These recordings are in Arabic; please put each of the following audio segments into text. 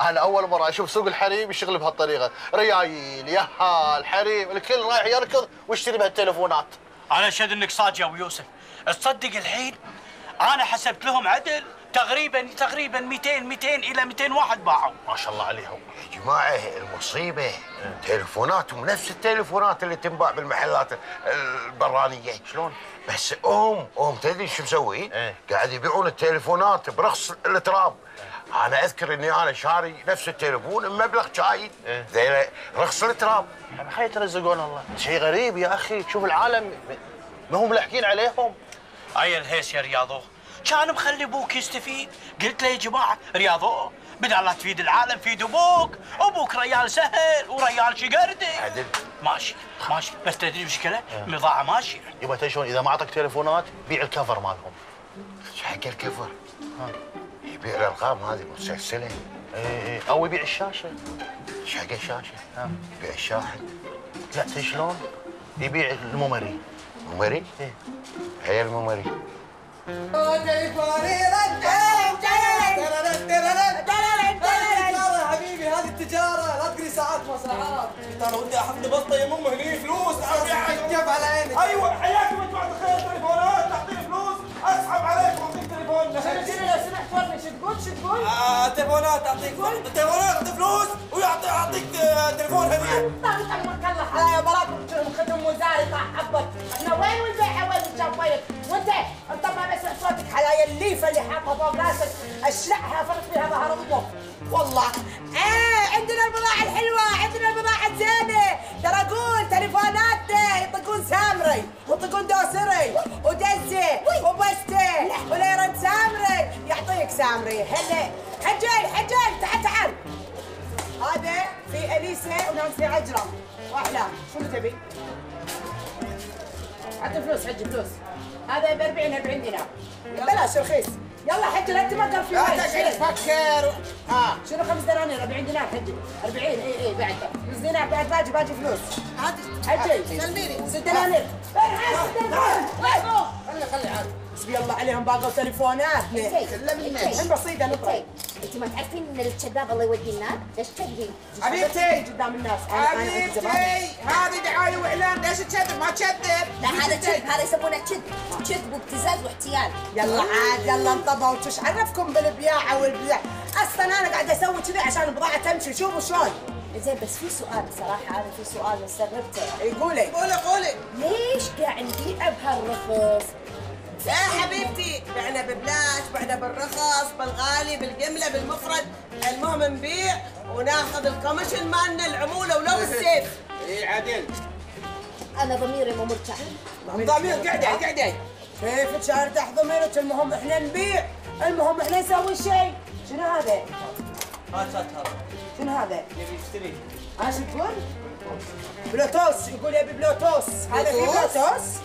أنا أول مرة أشوف سوق الحريم يشتغل بهالطريقة. ريايل يهال حريم الكل رايح يركض ويشتري بهالتليفونات على شد إنك صادق يا أبو يوسف. تصدق الحين أنا حسبت لهم عدل تقريبا تقريبا 200 200 إلى 200 واحد باعوا. ما شاء الله عليهم. يا جماعة المصيبة. تليفوناتهم نفس التليفونات اللي تنباع بالمحلات البرانية. شلون؟ بس ام أم تدري شو مسوي؟ إيه. قاعد يبيعون التليفونات برخص التراب أنا أذكر إني أنا شاري نفس التليفون بمبلغ جايد إيه. ذي رخص التراب. حي ترزقون الله. شيء غريب يا أخي تشوف العالم. ما هم ملحقين عليهم. أي الهيس يا رياضو؟ كان مخلي أبوك يستفيد. قلت له يا جماعة رياضو بدل لا تفيد العالم فيد أبوك أبوك ريال سهل وريال شقردي عدل. ماشي ماشي. بس تدري مشكلة؟ مضاعه ماشية. يبا تدري شلون؟ إذا ما اعطك تليفونات بيع الكفر مالهم. شو حق الكفر؟ يبيع الألقاب هذه مسلسله اي اي أو يبيع الشاشة شو حق الشاشه؟ يبيع الشاحن لا تدري شلون؟ يبيع الممري ممري؟ إيه. هي الممري حبيبي هذه التجارة لا تقري ساعات مصلحات أنا ودي أحط بسطة يا ماما هني فلوس كيف على عينك أيوه حياكم أنتم عند خير تليفونات تعطيني تليفونات أعطيك اعطي فلوس ويعطي أعطيك آه، تليفون هدية. طيب تمك الله حلايا تشوفهم خدم وزاري طاح حبك. إحنا وين والبيعه وين الشفايف وانت انت ما بسمع صوتك حلايا الليفة اللي حاطها فوق راسك. أشلعها فرق فيها ظهر أمك والله. إيه عندنا البضاعة الحلوة عندنا البضاعة الزينة. ترى أقول تليفوناتنا يطقون سامري ويطقون دوسري ودزة وبستة. سامري. هلا حجي حجي تعال تعال. هذا في أليسا ونانسي عجرم واحلام شنو تبي؟ حط فلوس حجي فلوس. هذا ب 40 40 دينار. بلاش رخيص. يلا حجي لا تمقر في لا وين تقعد تفكر. ها. شنو خمس دنانير؟ 40 دينار حجي 40 اي اي بعد. خمس دينار بعد باجي باجي فلوس. حجي. سلميني. ست دنانير. وين عاد ست دنانير. خلي خلي عاد. حسبي الله عليهم باقوا تليفوناتنا الحين بسيطه نطري انت ما تعرفين إن الشباب الله يودي النار؟ ليش تكذبين؟ حبيبتي قدام الناس. أنا- أنا حبيبتي. هذه دعاية وإعلان. ليش تكذب ما تكذب لا هذا كذب هذا يسمونه كذب كذب وابتزاز واحتيال. يلا عاد يلا انطبوا وش عرفكم بالبياعه والبيع أصلا أنا قاعدة أسوي كذي عشان البضاعة تمشي. شوفوا شلون. زين بس في سؤال بصراحة. أنا في سؤال استغربته. يقولي قولي قولي. ليش قاعد نبيع بهالرخص؟ يا حبيبتي بعنا ببلاش بعنا بالرخص بالغالي بالجملة بالمفرد. المهم نبيع وناخذ ال commission مالنا العمولة ولو السيف. اي عدل أنا ضميري مو مرتاح. ضمير قعدي قعدي كيف شهر تحت ضميرك؟ المهم إحنا نبيع المهم إحنا نسوي شيء. شنو هذا؟ هات هات هات شنو هذا؟ نبي نشتري. ها شو تقول؟ بلوتوث يقول يبي بلوتوث هذا في بلوتوث؟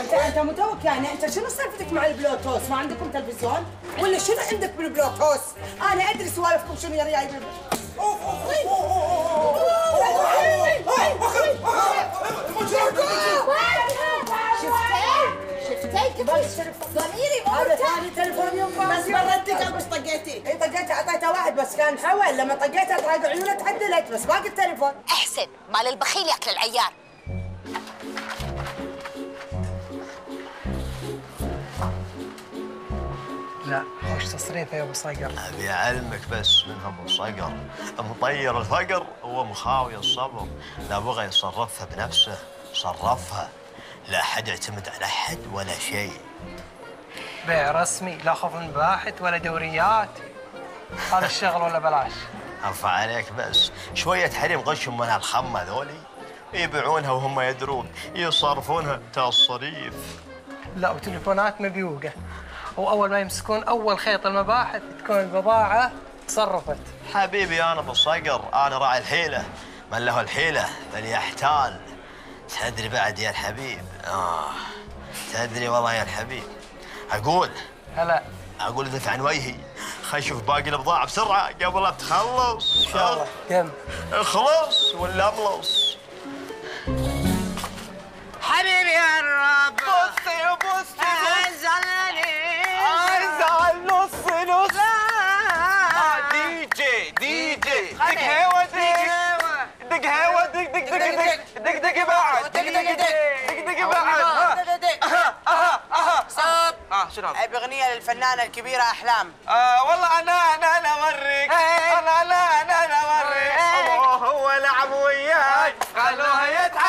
انت انت متوك يعني انت شنو سالفتك مع البلوتوث؟ ما عندكم تلفزيون؟ ولا شنو عندك بالبلوتوث؟ أنا ادري سوالفكم شنو يا رياي؟ ضميري هذا تلفون يوم بس بردك بس طقيتي اي طقيتها اعطيتها واحد بس كان حول لما طقيتها تراجع عيونه تعدلت بس باقي التليفون احسن مال البخيل ياكل العيار لا. خوش تصريفه يا أبو صقر؟ أبي أعلمك بس من أبو صقر. مطير الفقر هو مخاوي الصبر. لا بغى يصرفها بنفسه صرفها. لا حد يعتمد على حد ولا شيء. بيع رسمي لا خوف من باحث ولا دوريات. هذا الشغل ولا بلاش؟ أرفع عليك بس. شوية حريم غشهم من هالخمه ذولي يبيعونها وهم يدرون. يصرفونها تصريف. لا وتليفونات مبيوقه وأول ما يمسكون أول خيط المباحث تكون البضاعة تصرفت حبيبي أنا بالصقر. أنا راعي الحيلة. من له الحيلة؟ فليحتال تدري بعد يا الحبيب؟ آه. تدري والله يا الحبيب. أقول. هلا. أقول دفع عن وجهي. خل أشوف باقي البضاعه بسرعة قبل لا تخلص. إن شاء الله. دم اخلص ولا أملص؟ حبيبي يا الرب. بصي بصي. زعلاني دق دق بعد دق دق دق دق دق بعد دق دق أها أها صوب آه شنو هذا؟ للفنانه الكبيره احلام آه والله أنا أنا أنا اوريك أنا أنا أنا أنا اوريك هو لعب وياي خلوه يتحمل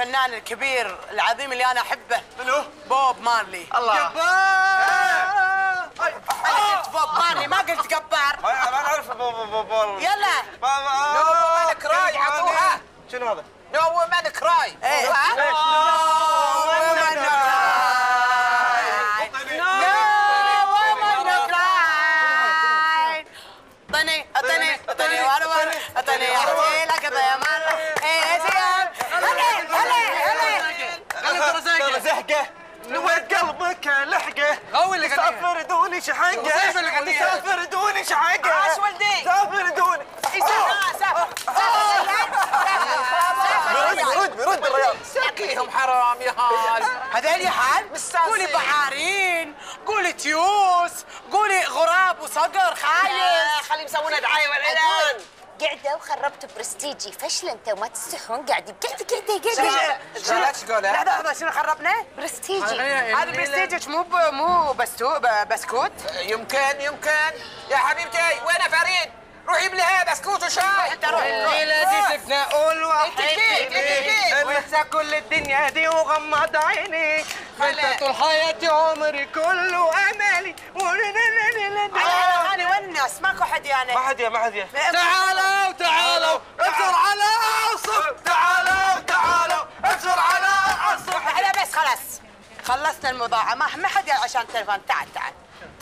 اغنيه للفنان الكبير العظيم اللي أنا أحبه. منو؟ بوب مارلي. الله. أنا قلت بوب مارلي ما قلت قبار ما نعرف بو- بو- بو- بو- يلا. ما ما لو مالك راي عطوها. شنو هذا؟ نو ومن كراي إيه اعطني اعطني اعطني وأنا وأنا اعطني احكي لك يا مرة إيه زين هلا هلا هلا ترى زهقه نور قلبك لحقة. هو اللي غنيها. سافر دوني شحقه وزيف اللي غنيها. سافر دوني شحقه عاش ولدي. سافر دوني برد برد الرياض. ساقيهم حرام يا هال هذول يا هال قولي بعارين قولي تيوس قولي غراب وصقر خايس. خلي مسوينا دعايه والاعلان قاعدة وخربت برستيجي فشل انت وما تستحون قاعدة قاعدة قاعدة قاعدة شنو لا تقولها؟ لحظة لحظة شنو خربنا؟ برستيجي هذا برستيجك مو مو بسكوت؟ يمكن يمكن يا حبيبتي وين فريد؟ روحي بلها بسكوت وشاي. انت روح الليلة دي تتنقل وحيدي وانسى كل الدنيا دي وغمض عيني. انت طول حياتي عمري كله املي أنا ونس. ماكو حد يعني. ما حد يا ما حد يا. تعالوا تعالوا. ابصر على عصر. تعالوا تعالوا. ابصر على الصبح لا بس خلاص. خلصنا المضاعة ما حد عشان تليفون تعال تعال.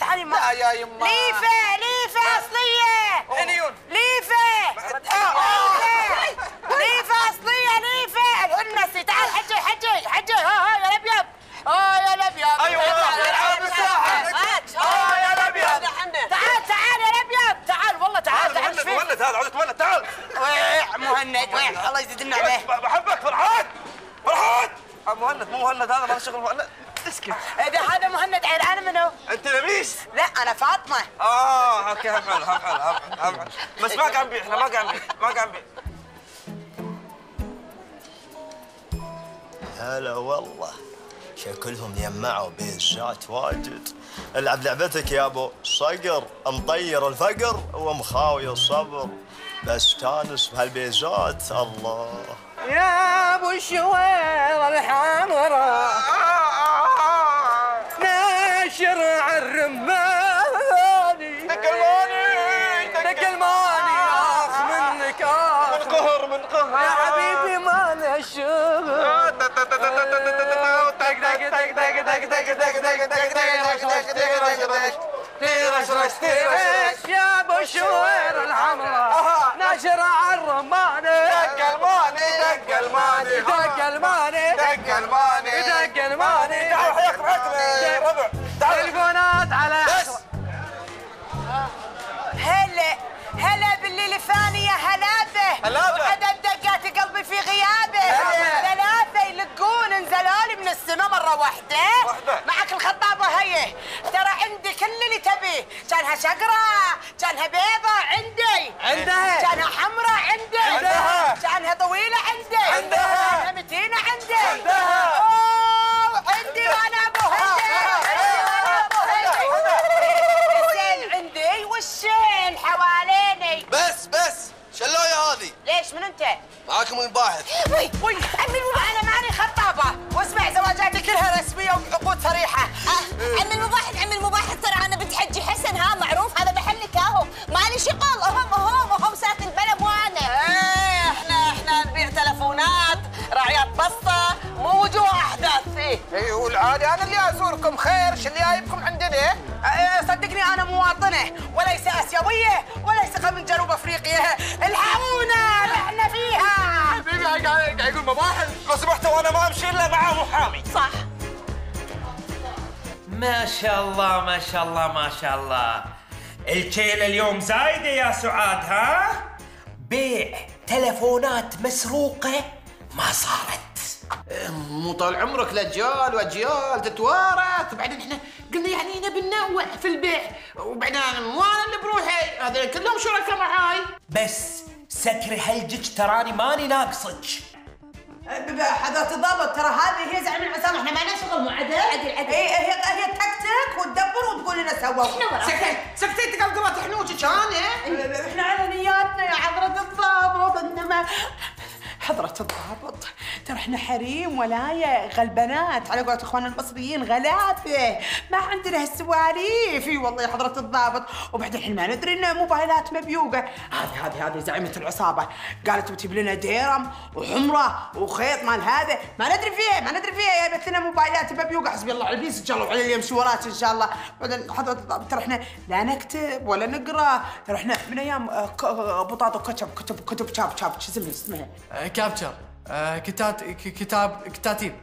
تعالي ما لا يا يما. ليفة ليفة أصلية. عيون. ليفة. ليفة. ليفة أصلية ليفة. الهنسي تعال حجي حجي حجي. ها ها يا الأبيض. آه يا الأبيض. أيوة، العاب الساحة. آه، يا الأبيض. تعال تعال يا الأبيض. تعال والله تعال تعال مهند إيش؟ مهند هذا عاوز تولد تعال. ويع مهند ويع. الله يزيد النعمة ب- بحبك فرحان. فرحان. آه، مهند مو مهند هذا ما شغل مهند اسكت إذا هذا مهند عيل أنا منو؟ انت أنا فاطمة. آه أوكي هم حلو هم حلو هم حلو هم حلو بس ما قاعد نبيع إحنا ما قاعد نبيع ما قاعد نبيع هلا والله. شكلهم يجمعوا بيزات واجد. العب لعبتك يا أبو صقر. مطير الفقر ومخاوي الصبر. بستانس بهالبيزات الله. يا أبو الشوير الحمراء. يا بشوير الحمراء نشر على الرماني دق الماني دق الماني دق الماني دق الماني دق الماني تعالوا حياكم حياكم يا ربع تعالوا تلقونات على هلا هلا باللي الثانية هلا به. هلا به عدد دقات قلبي في غيابه. هلا. ثلاثة يلقون انزلوا لي من السماء مرة واحدة. واحدة. معك الخطابة هي ترى عندي كل اللي تبيه. كانها شقرة كانها بيضة عندي. عندها. كانها حمراء عندي. عندها. كانها طويلة عندي. عندها. كانها متينة عندي. عندها. أوه، عندي وأنا أبو هندي. عندي وأنا أبو هندي. زين عندي. والشين حواليني. بس بس. شلوية هذه ليش من أنت؟ معاكم الباحث وي وي. عم المباحث عم المباحث ترى أنا بنت حجي حسن ها؟ معروف هذا محل نكاهو مالي شغل هم هم هم ساكن بلا مو أنا إيه إحنا إحنا نبيع تلفونات راعيات بسطه مو وجوه أحداث. فيه اي والعادي أنا اللي أزوركم خير شو اللي جايبكم عندنا؟ إيه، صدقني أنا مواطنه وليس آسيوية وليس من جنوب أفريقيا. الحقونا إحنا فيها. حبيبي قاعد قاعد يقول مباحث. لو سمحتوا وأنا ما أمشي إلا معاه محامي. صح. ما شاء الله ما شاء الله ما شاء الله. الكيلة اليوم زايدة يا سعاد ها؟ بيع تلفونات مسروقة ما صارت. مو طال عمرك الاجيال وأجيال تتوارث. بعدين إحنا قلنا يعني نبي ننوع في البيع. وبعدين مو أنا اللي بروحي. هذول كلهم شركاء معاي. بس سكري حلجك تراني ماني ناقصك. حضرة الضابط ترى هذه هي زعيم العصابة. إحنا ما لنا شغل مو عدل؟ عدل، عدل. هي هي هي تكتك وتدبر وتقول لنا سووا إحنا وراها. سكتي سكتي تقلقلات حنوجك انا إحنا على نياتنا يا حضرة الضابط انما حضرة الضابط. ترى إحنا حريم ولاية غلبنات على قولة إخواننا المصريين غلابة ما عندنا هالسواليف. إي والله يا حضرة الضابط. وبعدين إحنا ما ندري إن موبايلات مبيوقة. هذه هذه هذه زعيمة العصابة. قالت بتجيب لنا ديرم وحمرة وخيط مال هذا. ما ندري فيها ما ندري فيها. جابت لنا موبايلات مبيوقة. حسبي الله. على ان شاء الله وعلى اللي يمشي وراك إن شاء الله. بعدين حضرة الضابط ترى إحنا لا نكتب ولا نقرأ. ترى إحنا من أيام آه، آه، بطاطا كتب كتب كتب شاب شاب شو اسمها؟ كابتشر آه، كتات كتاب كتاتيب.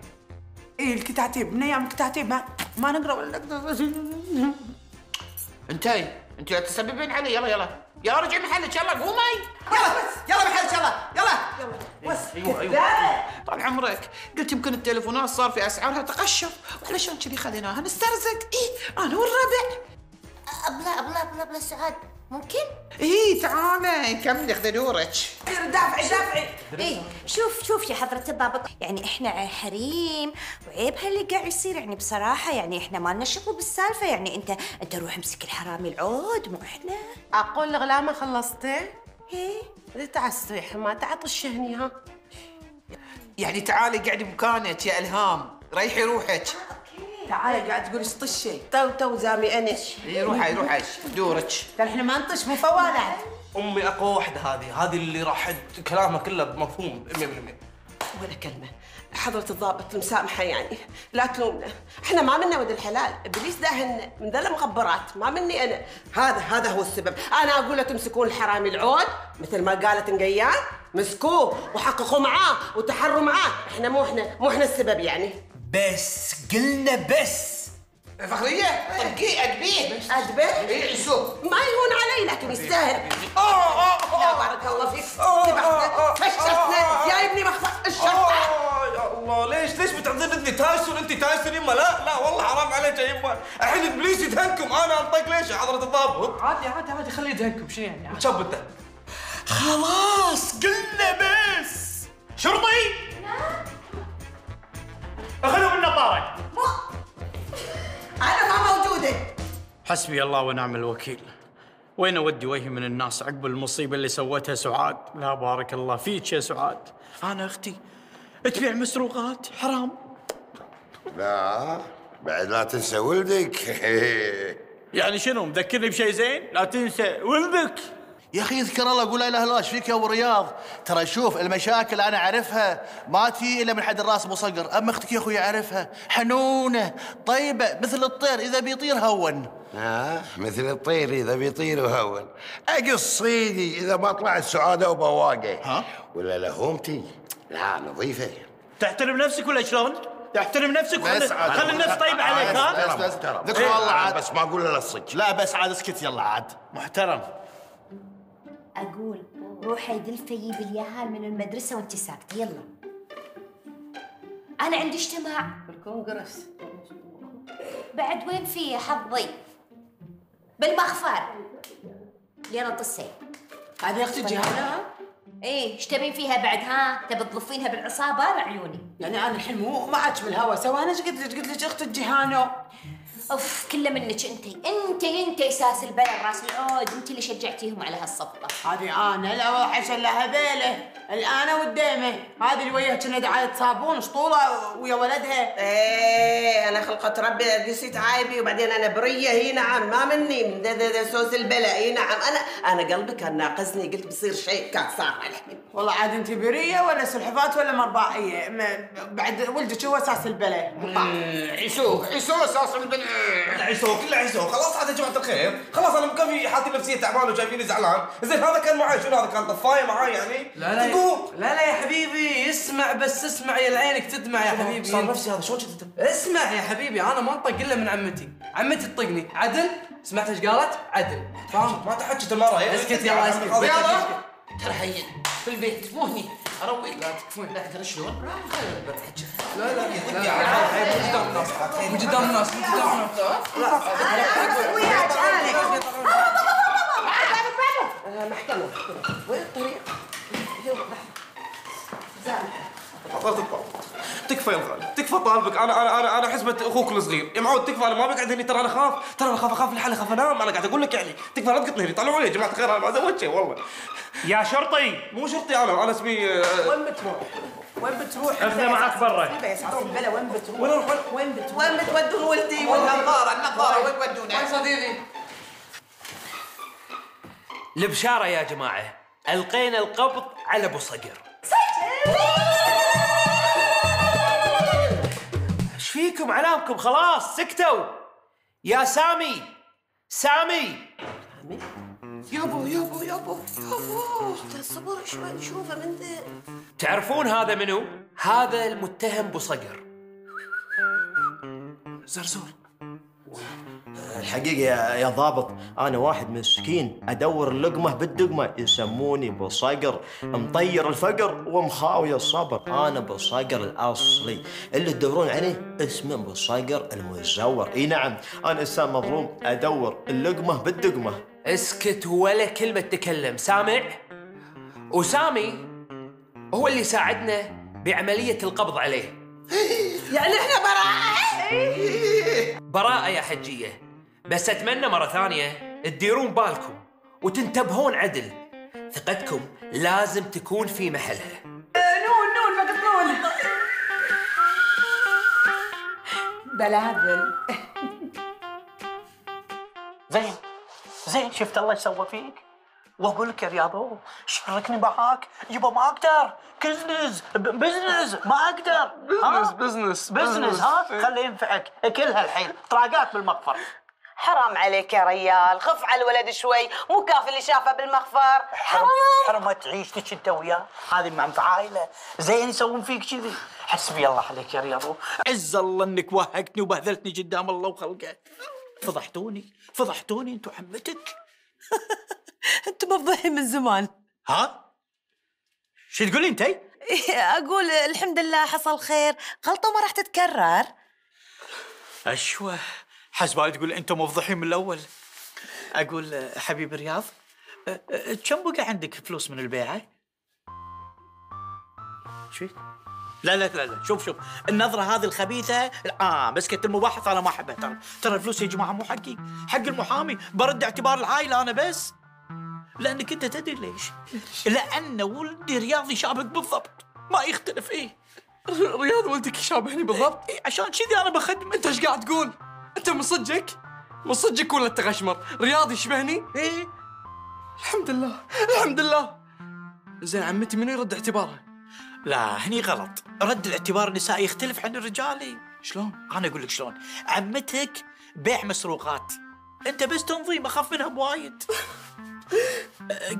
إيه الكتاتيب. من أيام الكتاتيب ما ما نقرأ ولا نكتب انتي انتي تسببين علي. يلا يلا. يلا رجعي محلك. يلا قومي يلا بس يلا محلك يلا. يلا. يلا. بس. أيوه أيوه. طال عمرك قلت يمكن التليفونات صار في أسعارها تقشف. وعلشان كذي خليناها نسترزق. إيه أنا والربع. أبلا أبلا أبلا أبلا سعاد. ممكن؟ إيه تعالي كملي خذي دورك. دافعي دافعي. إيه شوف شوف يا حضرة الضابط. يعني إحنا حريم وعيب هاللي قاعد يصير. يعني بصراحة يعني إحنا ما لنا شغل بالسالفة. يعني أنت أنت روح امسك الحرامي العود مو إحنا. أقول لغلامه خلصتي؟ إيه تعال استريحي ما تعطش هني ها. يعني تعالي قعدي مكانك يا إلهام. ريحي روحك. تعالي قاعد تقول إيش طشي؟ تو تو زامي انش. اي روحي روحي دورك. ترى إحنا ما نطش مو فوالات أمي أقوى واحدة هذه. هذه اللي راح كلامها كله مفهوم 100% ولا كلمة. حضرة الضابط مسامحة يعني. لا تلومنا. إحنا ما منا ولد الحلال. إبليس داهن من ذا المخبرات. ما مني أنا. هذا هذا هو السبب. أنا أقول له تمسكون الحرامي العود مثل ما قالت نقيان. مسكوه وحققوا معاه وتحروا معاه. إحنا مو إحنا مو إحنا السبب يعني. بس قلنا بس. فخرية؟ طقيه ادبيه ادبه إيه عسوب ما يهون علي لكن يستاهل آه لا بارك الله فيك. فشلتنا. يا ابني مخفى الشرطة. يا الله ليش ليش بتعطيني اذني تايسون انت تايسون يما. لا لا والله حرام عليك يا يما. الحين ابليس يدهنكم. أنا انطق ليش؟ يا حضرة الضابط. عادي عادي عادي خليه يدهنكم شو يعني. شب انت خلاص قلنا بس. شرطي. أخذوا بالنظاره أنا ما موجودة. حسبي الله ونعم الوكيل. وين أودي وجهي من الناس عقب المصيبة اللي سوتها سعاد؟ لا بارك الله فيك يا سعاد. أنا أختي. تبيع مسروقات؟ حرام. لا بعد لا تنسى ولدك. يعني شنو مذكرني بشيء زين؟ لا تنسى ولدك. يا أخي اذكر الله قول لا إله إلا الله إيش فيك يا أبو رياض؟ ترى شوف المشاكل أنا أعرفها ما تي إلا من حد الرأس ابو صقر. أما أختك يا أخوي أعرفها. حنونة طيبة مثل الطير إذا بيطير هون. ها مثل الطير إذا بيطير وهون اقص صيدي إذا ما طلعت سعادة وبواقه ها؟ ولا لهومتي لا نظيفة. تحترم نفسك ولا شلون؟ تحترم نفسك بس وخلي عاد. خلي الناس طيبة عليك ها؟ بس بس ذكر الله عاد. بس ما أقول إلا الصدق لا بس عاد اسكت يلا عاد. محترم. أقول روحي دلفه جيب الياهال من المدرسة وانت ساكته يلا. أنا عندي اجتماع. بالكونغرس. بعد وين في حظي؟ بالمخفر لين الطسين هذه أختي جهاله إيه إيش تبين فيها بعد؟ ها؟ تبي تضفينها بالعصابة؟ لعيوني يعني أنا الحين مو عاد بالهوا. سوا أنا إيش قلت لك؟ قلت لك اخت الجهانو أوف كله منك أنت. أنت أنت أساس البلد راس العود أنت اللي شجعتيهم على هالصفقة. هذه أنا لا وحش إلا هذيله الآن والديمه هذه اللي وياها كنا دعاية صابون شطوله ويا ولدها. إيه أنا خلقة ربي قسيت عايبي وبعدين أنا برية. اي نعم ما مني. من سوس البلا. اي نعم. أنا أنا قلبي كان ناقصني. قلت بصير شيء كان صار الحين والله عاد أنت برية ولا سلحفات ولا مرباعيه ما- بعد ولدك هو أساس البلا. عيسو عيسو أساس البناء عيسو كله عيسو. خلاص عاد يا جماعة الخير. خلاص أنا مكفي حالتي نفسيه تعبان وشايفيني زعلان. زين هذا كان معي شنو هذا؟ كان طفاية معاي يعني؟ لا لا تقول. لا لا يا حبيبي. اسمع بس اسمع يا عينك تدمع يا حبيبي. صار نفسي هذا. شلون كنت اسمع يا حبيبي. أنا ما انطق إلا من عمتي. عمتي تطقني. عدل. سمعت إيش قالت؟ عدل. فاهم؟ ما تحكي المره اسكت يلا اسكت. يلا. ترى في البيت. مو هني. اروق لا تكفون لا ترى شلون لا لا الناس مو قدام الناس مو قدام الناس محكمة وين الطريق؟ حضرت الطالب تكفى يا الغالي تكفى طالبك أنا أنا أنا أنا حسبة أخوك الصغير يا معود تكفى أنا ما بقعد هني ترى أنا خاف ترى أنا خاف أخاف لحالي خاف أنام أنا قاعد أقول لك يعني تكفى لا تقطني هني طلعوا لي يا جماعة الخير أنا ما سويت شيء والله يا شرطي مو شرطي أنا أنا اسمي آه، وين بتروح؟ وين بتروح؟ اخذه معك برا. وين بتروح؟ وين أروح وين بتروح؟ وين بتودون ولدي؟ والنظارة النظارة وين بتودونا؟ وين صديقي؟ البشارة يا جماعة ألقينا القبض على أبو صقر إيش فيكم علامكم خلاص سكتوا. يا سامي سامي. يابو يابو يابو يابو. صبر شوي نشوفه من ذا تعرفون هذا منو؟ هذا المتهم ابو صقر زرزور. الحقيقة يا, يا ضابط أنا واحد مسكين أدور اللقمة بالدقمة يسموني بصقر مطير الفقر ومخاوي الصبر. أنا بصقر الأصلي. اللي تدورون عليه اسمه بصقر المزور. إي نعم أنا إنسان مظلوم أدور اللقمة بالدقمة. اسكت ولا كلمة تكلم سامع؟ وسامي هو اللي ساعدنا بعملية القبض عليه. يعني إحنا براءة براءة يا حجية. بس أتمنى مرة ثانية تديرون بالكم وتنتبهون عدل. ثقتكم لازم تكون في محلها نون نون فقط نون بلادل زين زين شفت الله إيش سوى فيك؟ وأقول لك يا رياضو شاركني معاك. يبا ما أقدر. كزنز بزنس ما أقدر. بزنس بزنس بزنس ها؟ خليه ينفعك. كلها الحين طراقات بالمقفر حرام عليك يا ريال. خف على الولد شوي. مو كافي اللي شافه بالمخفر حرام. حرمت عيشتك أنت وياه. هذه مع عائله زين يسوون فيك كذي. حسبي الله عليك يا رياضو عز الله إنك وهقتني وبهذلتني قدام الله وخلقه فضحتوني. فضحتوني أنتوا عمتك. انت مفضحي من زمان. ها؟ شو تقولي أنت؟ أقول الحمد لله حصل خير. غلطة ما راح تتكرر. اشوى حسبالي تقول أنتم مفضحين من الأول. أقول حبيبي رياض كم بقى عندك فلوس من البيعة؟ شو لا لا لا لا. شوف شوف. النظرة هذه الخبيثة. آه مسكت المباحث أنا ما احبها ترى ترى الفلوس يا جماعة مو حقي. حق المحامي برد اعتبار العائلة أنا بس. لأنك أنت تدري ليش؟ لأن ولدي رياضي شابك بالضبط ما يختلف إيه رياض ولدك يشابهني بالضبط إيه عشان كذي أنا بخدم أنت إيش قاعد تقول؟ أنت من صدقك؟ من صدقك ولا تغشمر؟ رياض يشبهني؟ إيه الحمد لله الحمد لله زين عمتي منو يرد اعتباره؟ لا هني غلط رد الاعتبار النسائي يختلف عن الرجالي شلون؟ أنا أقول لك شلون عمتك بيع مسروقات أنت بس تنظيم أخاف منها بوايد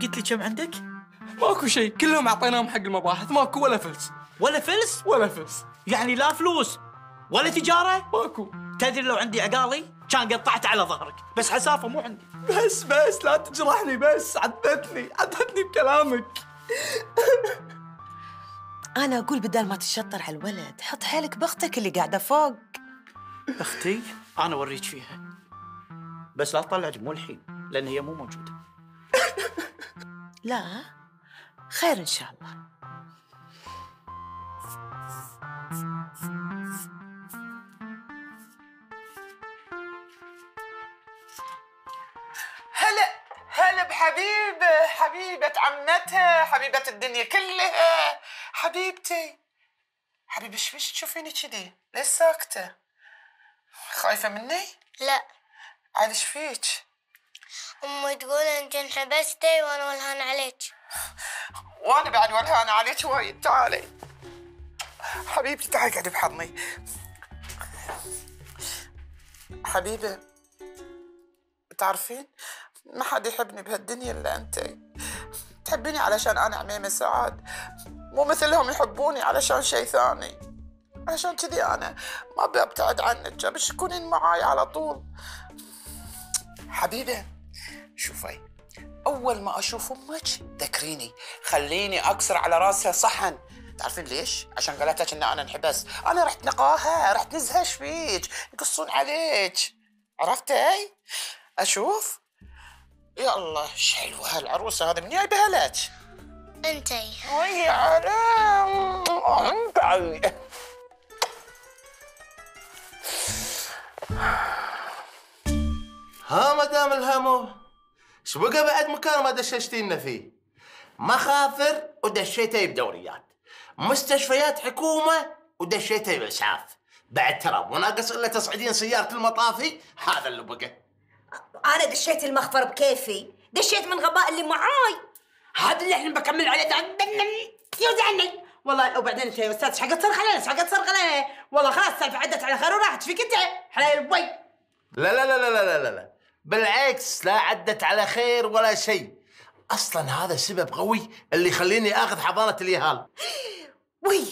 قلت لي كم عندك؟ ماكو شيء. كلهم أعطيناهم حق المباحث. ماكو ولا فلس. ولا فلس؟ ولا فلس. يعني لا فلوس ولا تجارة؟ ماكو. تدري لو عندي عقالي؟ كان قطعت على ظهرك. بس حسافة مو عندي. بس بس. لا تجرحني بس. عدتني. عدتني بكلامك. أنا أقول بدل ما تشطر على الولد حط حيلك بأختك اللي قاعدة فوق. أختي أنا أوريك فيها. بس لا تطلع مو الحين لأن هي مو موجودة. لا خير إن شاء الله هلا هلا بحبيبه حبيبة عمتها حبيبة الدنيا كلها حبيبتي حبيبة إيش بيش تشوفيني كذي؟ ليش ساكتة؟ خايفة مني؟ لا عاد إيش فيك؟ أمي تقول أنت انحبستي وأنا ولهان عليك. وأنا بعد ولهان عليك وايد تعالي. حبيبتي تعالي قعدي بحضني. حبيبة تعرفين؟ ما حد يحبني بهالدنيا إلا أنت. تحبيني علشان أنا عميمة سعاد. مو مثلهم يحبوني علشان شيء ثاني. عشان كذي أنا ما ببتعد عنك بس تكونين معاي على طول. حبيبة شوفي أول ما أشوف أمك ذكريني خليني أكسر على راسها صحن. تعرفين ليش؟ عشان قالت لك ان أنا انحبس أنا رحت نقاها رحت نزهش فيك يقصون عليك. عرفتي؟ أشوف. يا الله إيش حلوة هالعروسة هذه من جايبها لك؟ انتي وي على انت ها مدام الهامو إيش بقى بعد مكان ما دششتينا فيه؟ مخافر ودشيتي بدوريات مستشفيات حكومة ودشيتي بإسعاف بعد ترى مو ناقص إلا تصعدين سيارة المطافي؟ هذا اللي بقى. أنا دشيت المخفر بكيفي دشيت من غباء اللي معاي. هذا اللي إحنا بكمل عليه يوزعني والله وبعدين أنت يا أستاذ إيش حق تصرخ علينا إيش حق تصرخ علينا والله خلاص السالفه عدت على خير وراحت. فيك أنت؟ حلال البوي لا لا لا لا لا لا لا. بالعكس لا عدت على خير ولا شيء. أصلا هذا سبب قوي اللي يخليني آخذ حضانة اليهال. وي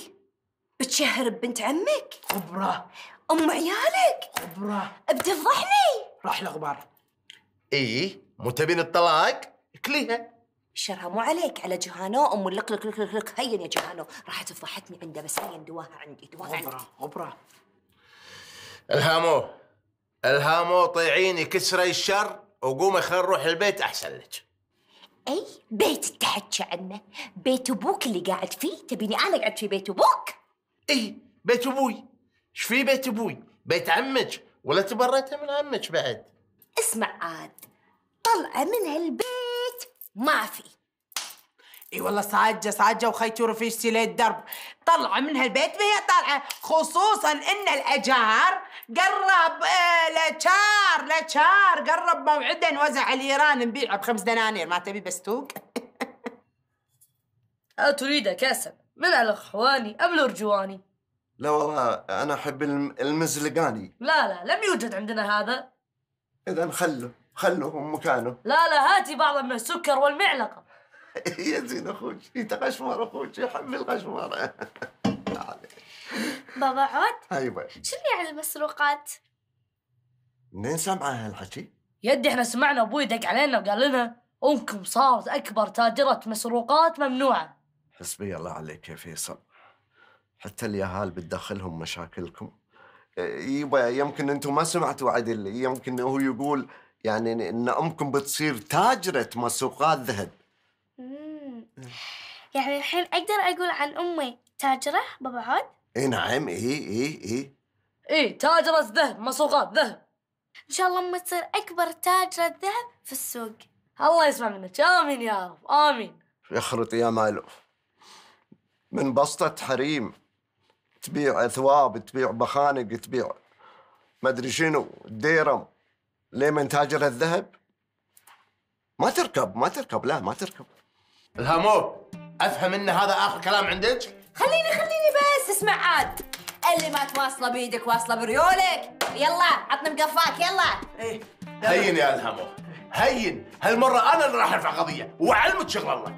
بتشهر ببنت عمك؟ خبرة. أم عيالك؟ خبرة. بتفضحني؟ راح الغبار إيه مو تبين الطلاق؟ كليها شرها مو عليك على جهانو أم لك لك لك لك. هين يا جهانو راح تفضحتني عنده بس هين دواها عندي دواها عندي. غبره غبره الهامو. الهامو طيعيني كسري الشر وقومي خلينا نروح البيت أحسن لك. أي؟ بيت تحكي عنه. بيت أبوك اللي قاعد فيه. تبيني أنا اقعد في بيت أبوك؟ إي بيت أبوي. إيش في بيت أبوي؟ بيت عمك ولا تبريتها من عمك بعد؟ اسمع عاد طلعه من هالبيت ما في. إي والله صاجه صاجه وخيتي ورفيجتي لي الدرب. طلعه من هالبيت ما هي طالعة خصوصا إن الأجار قرب آه لشار لشار. قرب موعده نوزع على ايران نبيعه بخمس دنانير. ما تبي بستوق تريد كاسب. من الاخواني أم الأرجواني؟ لا والله أنا أحب الم- المزلقاني. لا لا لم يوجد عندنا هذا. اذا خله خله مكانه. لا لا هاتي بعضا من السكر والمعلقة. يا زين أخوك انت قشمر أخوك يحب القشمر بابا عود أيوه شنو يعني المسروقات؟ منين سامعه هالحكي؟ يدي إحنا سمعنا أبوي دق علينا وقال لنا أمكم صارت أكبر تاجرة مسروقات ممنوعة حسبي الله عليك يا فيصل حتى اليهال بتدخلهم مشاكلكم يبا يمكن أنتم ما سمعتوا عدل يمكن هو يقول يعني إن أمكم بتصير تاجرة مسروقات ذهب. يعني الحين أقدر أقول عن أمي تاجرة؟ بابا عود؟ إي نعم إي إي إي. إيه تاجرة ذهب مسروقات ذهب. إن شاء الله امي تصير أكبر تاجرة ذهب في السوق. الله يسمع منك. آمين يا رب. آمين. يخرط يا مالو من بسطة حريم. تبيع أثواب تبيع بخانق تبيع ما أدري شنو ديرم ليه من تاجر الذهب؟ ما تركب ما تركب لا ما تركب. الهامو أفهم إن هذا آخر كلام عندك؟ خليني خليني بس أسمع عاد. اللي ما تواصله بيدك واصلة بريولك. يلا عطني مقفاك يلا. إيه هين يا الهامو. هين. هالمرة أنا اللي راح أرفع قضية واعلمك شغل الله.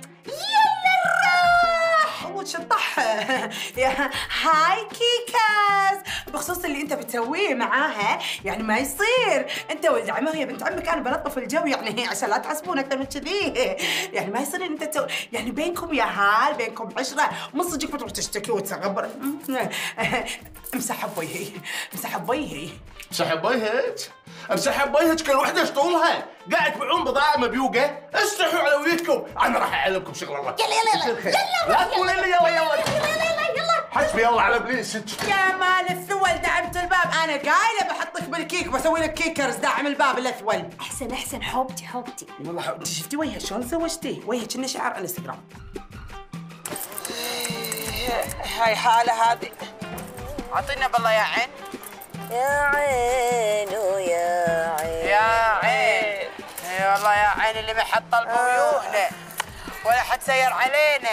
وتشطح يا هاي كيكاز! بخصوص اللي انت بتسويه معاها يعني ما يصير. انت ولد عمها وهي بنت عمك أنا بلطف الجو يعني عشان لا تحسبون أكثر من كذي. يعني ما يصير إن انت تسوي يعني بينكم يا هال بينكم عشرة. من صدق بتروح تشتكي وتغبر امسح بوجهي امسح بوجهي. امسح بوجهك امسح بوجهك كل وحدة شطومها قاعد تبيعون بضاعة مبيوقة. استحوا على وليدكم. أنا راح أعلمكم شغل الله. يلا يلا يلا. يلا لا تقولي لي يلا يلا. يلا يلا حسبي الله على ابليسك يا مال الثول دعمت الباب. أنا قايلة بحطك بالكيك بسوي لك كيكرز. داعم الباب الأثول. أحسن أحسن. حبتي حبتي. والله حب- انت شفتي وجهها شلون زوجتيه وجهها كأنه شعار انستغرام هاي حالة هذه. أعطينا بالله يا عين. يا عين ويا عين يا عين إي والله يا عين اللي ما حط البيوهنا ولا حد سير علينا.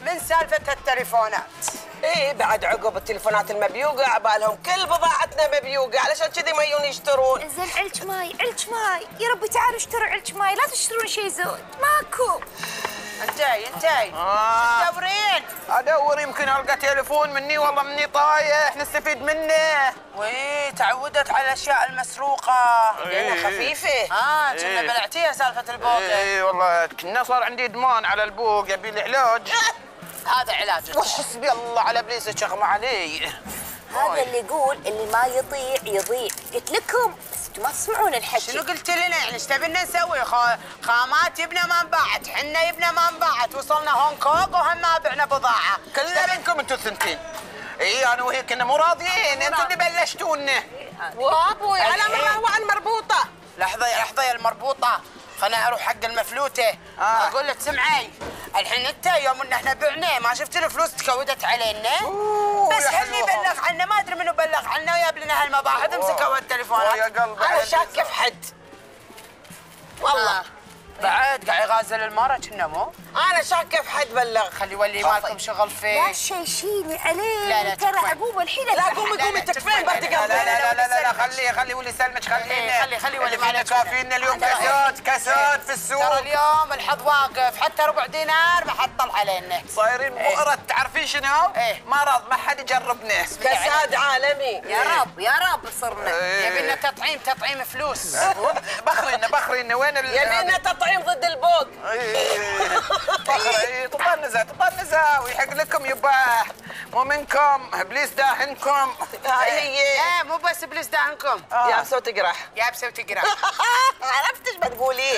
من سالفة التليفونات؟ إيه بعد عقب التليفونات المبيوقة عبالهم كل بضاعتنا مبيوقة. علشان كذي ما يجون يشترون. زين علج ماي علج ماي. يا ربي تعالوا اشتروا علج ماي. لا تشترون شيء زود. ماكو. انتي انتي آه. تدورين ادور يمكن ألقى تليفون مني والله مني طايح نستفيد منه. وي تعودت على الأشياء المسروقة. لأنها إيه. خفيفه آه كنا إيه. بلعتيها سالفة البوقه اي والله كنا صار عندي إدمان على البوق يبي لي علاج. هذا علاجك وحسبي الله على ابليس شغمة علي. هذا اللي يقول اللي ما يطيع يضيع. قلت لكم أنتم ما تسمعون الحكي. شنو قلت لنا؟ يعني إيش تبينا نسوي؟ خا- خامات يبنا ما انباعت حنا يبنا ما انباعت وصلنا هونغ كونغ وهم ما بعنا بضاعة. كلنا منكم أنتم الثنتين. إي أنا وهي كنا مو راضيين. أنتم اللي بلشتونا. وابوي على مروعة المربوطة لحظة لحظة يا المربوطة. خليني أروح حق المفلوتة. آه. أقول لك سمعي. الحين أنت يوم إن إحنا بعناه ما شفت الفلوس تكودت علينا؟ بس حلوة. بلغ عنا ما أدري منو بلغ عنا وياب لنا هالمباحث امسكوا التليفونات. أوه يا قلبي. أنا شاكه في حد والله. آه. بعد قاعد يغازل المرة كنا مو؟ أنا شاكه في حد بلغ. خلي يولي مالكم شغل فيه. لا تشيشيني عليه لا لا ترى. اقوم الحين لا. قومي قومي تكفين برد لا لا لا لا لا لا خلي- خليه خلي ولي سلمك خلينا خلي خلي ولي اللي فينا معلش. كافينا اليوم كساد كساد في السوق. ترى اليوم الحظ واقف. حتى ربع دينار ما حد طلع علينا صايرين مؤرد تعرفين شنو؟ إيه. مرض ما حد يجربنا كساد عالمي. يا رب يا رب صرنا. إيه. يبينا تطعيم تطعيم فلوس. بخرينا بخرينا. وين يبينا تطعيم ضد البوق. بخري تطنزه تطنزه ويحق لكم يباه مو منكم إبليس داهنكم. هاي هي. إيه. مو بس إبليس داهنكم. يابسه وتقرح يابسه وتقرا عرفت إيش بتقولي.